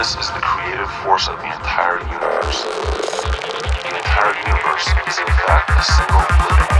Consciousness is the creative force of the entire universe. The entire universe is in fact a single